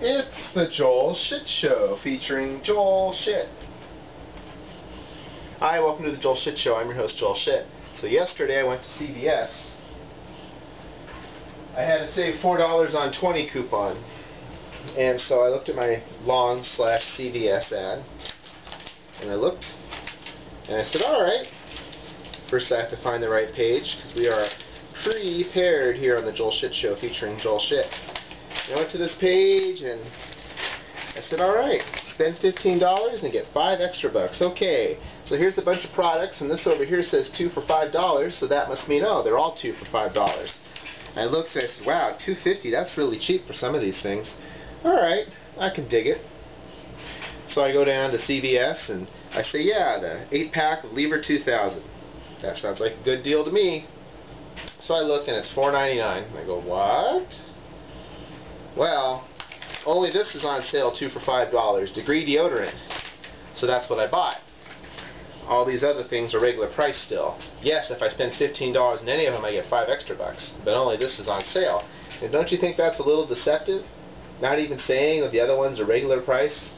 It's the Joel's Hit Show featuring Joel Shit. Hi, welcome to the Joel's Hit Show. I'm your host, Joel Shit. So yesterday I went to CVS. I had to save four dollars on 20 coupon, and so I looked at my Longs slash CVS ad, and I looked, and I said, all right. First, I have to find the right page because we are prepared here on the Joel's Hit Show featuring Joel Shit. I went to this page and I said, alright, spend $15 and get 5 extra bucks. Okay, so here's a bunch of products and this over here says 2 for $5, so that must mean, oh, they're all 2 for $5. I looked and I said, wow, 250 that's really cheap for some of these things. Alright, I can dig it. So I go down to CVS and I say, yeah, the 8 pack of Lever 2000. That sounds like a good deal to me. So I look and it's $4.99. I go, what? Well, only this is on sale two for five dollars. Degree deodorant. So that's what I bought. All these other things are regular price still. Yes, if I spend fifteen dollars in any of them, I get five extra bucks. But only this is on sale. And don't you think that's a little deceptive? Not even saying that the other ones are regular price.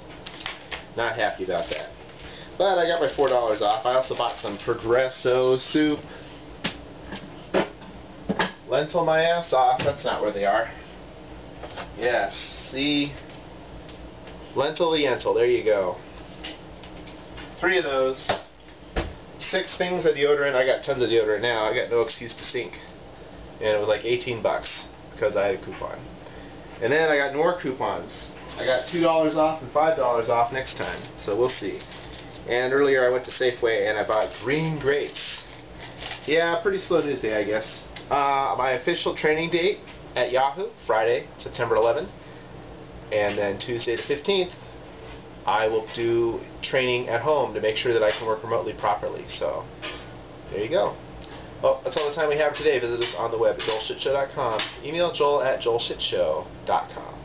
Not happy about that. But I got my four dollars off. I also bought some Progresso soup. Lentil my ass off. That's not where they are. Yes, see? Lentil the Lentil, there you go. Three of those. Six things of deodorant. I got tons of deodorant now. I got no excuse to sink. And it was like 18 bucks because I had a coupon. And then I got more coupons. I got $2 off and $5 off next time. So we'll see. And earlier I went to Safeway and I bought green grapes. Yeah, pretty slow news day, I guess. Uh, my official training date at Yahoo, Friday, September 11. And then Tuesday the 15th, I will do training at home to make sure that I can work remotely properly. So, there you go. Oh, that's all the time we have today. Visit us on the web at joelshitshow.com. Email joel at joelshitshow.com.